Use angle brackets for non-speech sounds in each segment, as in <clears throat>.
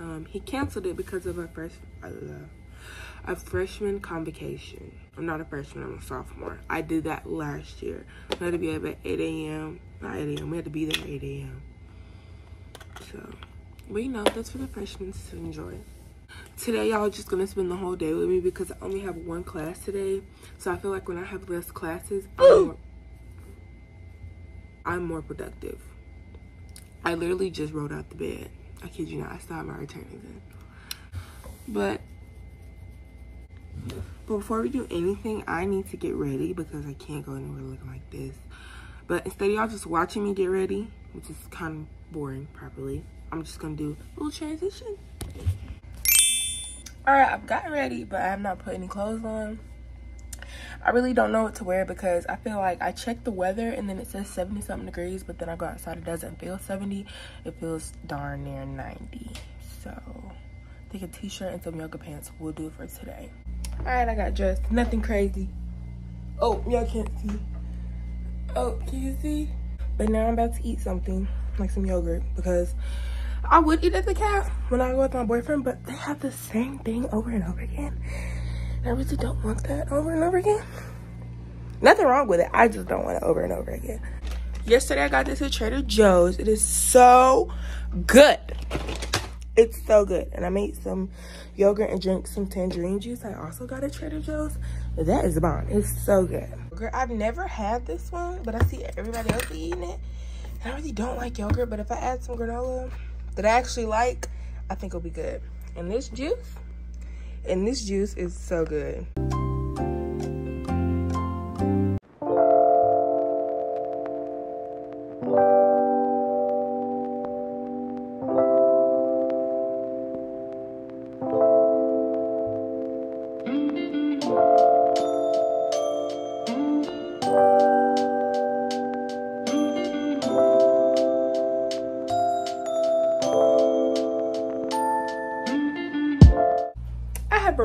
Um, he canceled it because of a fresh, uh, a freshman convocation. I'm not a freshman, I'm a sophomore. I did that last year. We had to be up at 8 a.m. Not 8 a.m. We had to be there at 8 a.m. So, but you know, that's for the freshmen to enjoy. Today, y'all just gonna spend the whole day with me because I only have one class today. So I feel like when I have less classes, I'm more, I'm more productive. I literally just rolled out the bed. I kid you not, I still have my return exam. But but before we do anything, I need to get ready because I can't go anywhere looking like this. But instead of y'all just watching me get ready, which is kind of boring properly, I'm just gonna do a little transition. All right, I've got ready, but I have not put any clothes on. I really don't know what to wear because I feel like I checked the weather and then it says 70 something degrees, but then I go outside, it doesn't feel 70. It feels darn near 90. So I think a t-shirt and some yoga pants will do for today. All right, I got dressed. Nothing crazy. Oh, y'all can't see. Oh, can you see? But now I'm about to eat something, like some yogurt, because I would eat at the calf when I go with my boyfriend, but they have the same thing over and over again. I really don't want that over and over again. Nothing wrong with it. I just don't want it over and over again. Yesterday, I got this at Trader Joe's. It is so good. It's so good. And I made some yogurt and drank some tangerine juice. I also got at Trader Joe's. That is a bomb. It's so good. Girl, I've never had this one, but I see everybody else eating it. And I really don't like yogurt, but if I add some granola that I actually like, I think it'll be good. And this juice, and this juice is so good.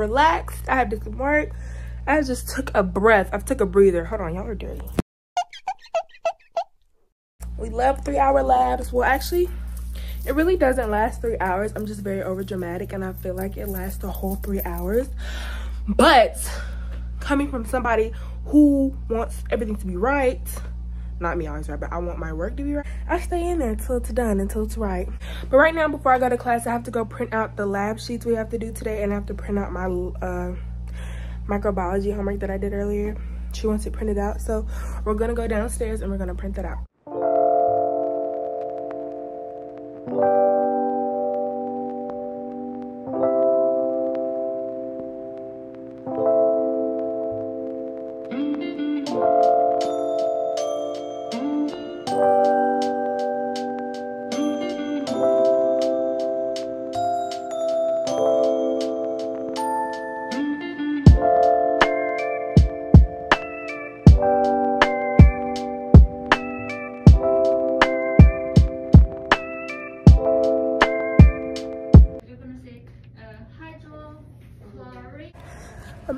Relaxed. I have did some work. I just took a breath. I took a breather. Hold on, y'all are dirty. We love three hour labs. Well, actually, it really doesn't last three hours. I'm just very over dramatic and I feel like it lasts the whole three hours. But coming from somebody who wants everything to be right, not me always right but i want my work to be right i stay in there until it's done until it's right. But right now before i go to class i have to go print out the lab sheets we have to do today and i have to print out my uh, microbiology homework that i did earlier. She wants it printed out so we're gonna go downstairs and we're gonna print that out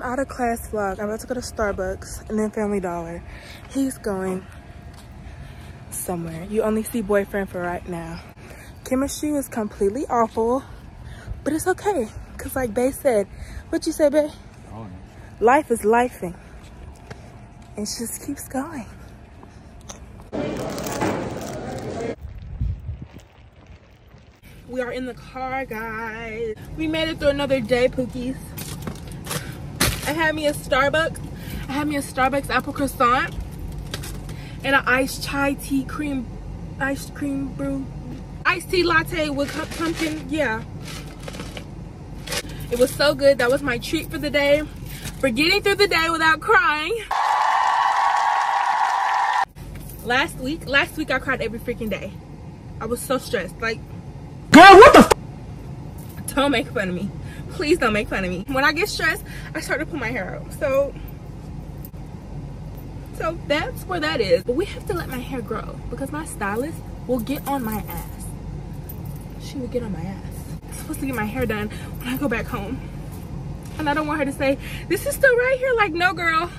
out of class vlog. I'm about to go to Starbucks and then Family Dollar. He's going somewhere. You only see boyfriend for right now. Chemistry was completely awful, but it's okay. Cause like they said, what you say, babe? Oh, no. Life is lifing. And she just keeps going. We are in the car, guys. We made it through another day, Pookies. I had me a Starbucks. I had me a Starbucks apple croissant and an iced chai tea cream, ice cream brew, iced tea latte with pumpkin. Yeah. It was so good. That was my treat for the day. For getting through the day without crying. Last week, last week I cried every freaking day. I was so stressed. Like, girl, what the? Don't make fun of me please don't make fun of me. When i get stressed i start to pull my hair out. So so that's where that is. But we have to let my hair grow because my stylist will get on my ass. She will get on my ass. I'm supposed to get my hair done when i go back home. And i don't want her to say this is still right here. Like no girl.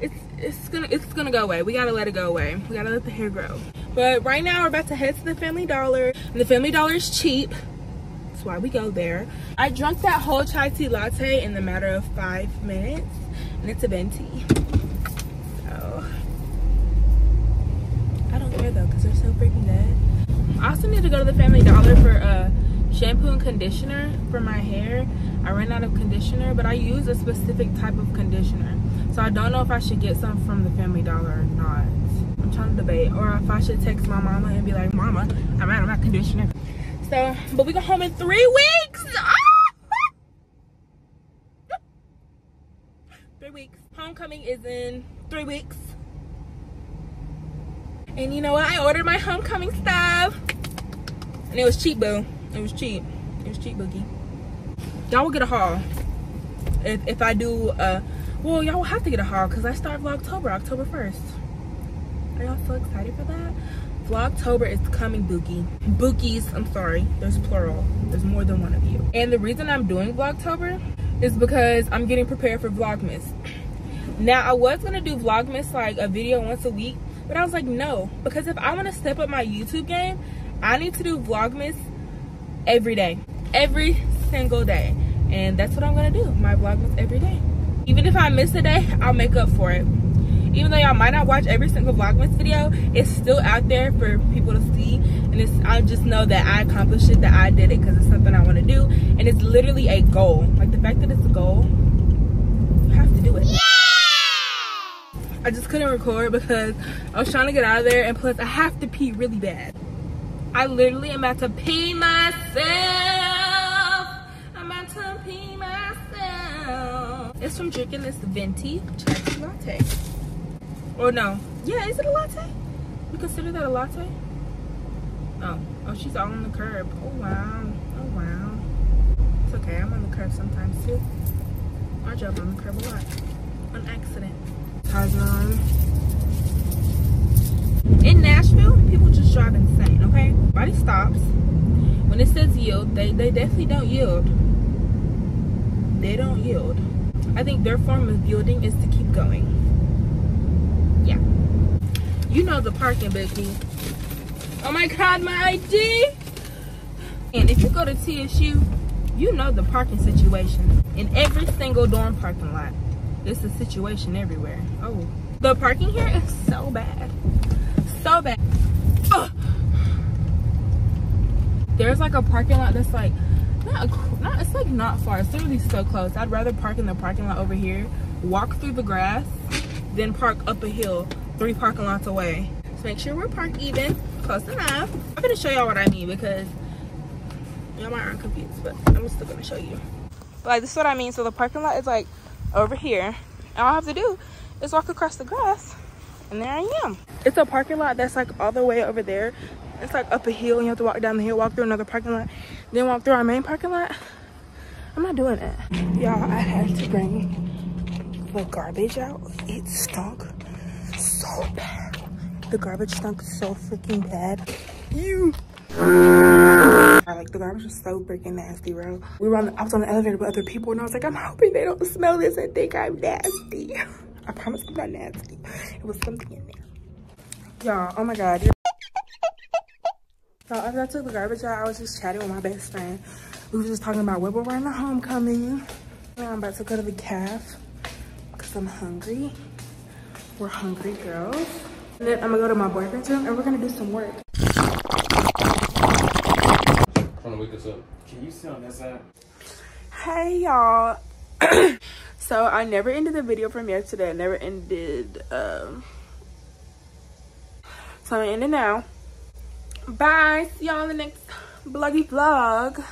It's it's gonna it's gonna go away. We gotta let it go away. We gotta let the hair grow. But right now we're about to head to the Family Dollar. And the Family Dollar is cheap. Why we go there. I drank that whole chai tea latte in the matter of five minutes. And it's a venti. So I don't care though because they're so freaking good. I also need to go to the Family Dollar for a shampoo and conditioner for my hair. I ran out of conditioner, but I use a specific type of conditioner. So I don't know if I should get some from the Family Dollar or not. I'm trying to debate. Or if I should text my mama and be like, Mama, I'm out of my conditioner. So, but we go home in three weeks. Ah! three weeks. Homecoming is in three weeks. And you know what? I ordered my homecoming stuff. And it was cheap, boo. It was cheap. It was cheap, Boogie. Y'all will get a haul. If, if I do, uh, well, y'all will have to get a haul because I start Vlogtober, October 1st. Are y'all so excited for that? Vlogtober is coming, Boogie. Bookies, I'm sorry, there's plural. There's more than one of you. And the reason I'm doing Vlogtober is because I'm getting prepared for Vlogmas. Now, I was gonna do Vlogmas like a video once a week, but I was like, no, because if I wanna step up my YouTube game, I need to do Vlogmas every day every single day and that's what i'm gonna do my vlogmas every day even if i miss a day i'll make up for it even though y'all might not watch every single vlogmas video it's still out there for people to see and it's i just know that i accomplished it that i did it because it's something i want to do and it's literally a goal like the fact that it's a goal you have to do it yeah! I just couldn't record because I was trying to get out of there and plus I have to pee really bad. I literally am about to pee myself. I'm about to pee myself. It's from drinking this venti chai latte. Or no, yeah, is it a latte? You consider that a latte? Oh, oh, she's all on the curb. Oh wow, oh wow. It's okay, I'm on the curb sometimes too. I drive on the curb a lot, on accident. On. In Nashville, people just drive insane, okay? Body stops. When it says yield, they, they definitely don't yield. They don't yield. I think their form of yielding is to keep going. You know the parking, Becky. Oh my God, my ID! And if you go to TSU, you know the parking situation. In every single dorm parking lot, it's a situation everywhere. Oh, the parking here is so bad so bad. Ugh. There's like a parking lot that's like, not, not, it's like not far. It's literally so close. I'd rather park in the parking lot over here, walk through the grass, then park up a hill, three parking lots away. So make sure we're parked even, close enough. I'm gonna show y'all what I mean because y'all might aren't confused, but I'm still gonna show you. But like this is what I mean. So the parking lot is like over here. And all I have to do is walk across the grass and there I am. It's a parking lot that's like all the way over there. It's like up a hill and you have to walk down the hill, walk through another parking lot, then walk through our main parking lot. I'm not doing that. Y'all, I had to bring the garbage out. It stunk so bad. The garbage stunk so freaking bad. You. Like the garbage was so freaking nasty, bro. We were on the, I was on the elevator with other people and I was like, I'm hoping they don't smell this and think I'm nasty. <laughs> I promise I'm not nasty. It was something in there. Y'all, oh my God. So after I took the garbage out, I was just chatting with my best friend. We were just talking about where we're wearing the homecoming. Now I'm about to go to the calf because I'm hungry. We're hungry girls. And then I'm gonna go to my boyfriend's room and we're gonna do some work. Trying to wake us up. Can you sit on that side? Hey y'all. <clears throat> so I never ended the video from yesterday. I never ended um so I'm ending now. Bye. See y'all in the next bloggy vlog.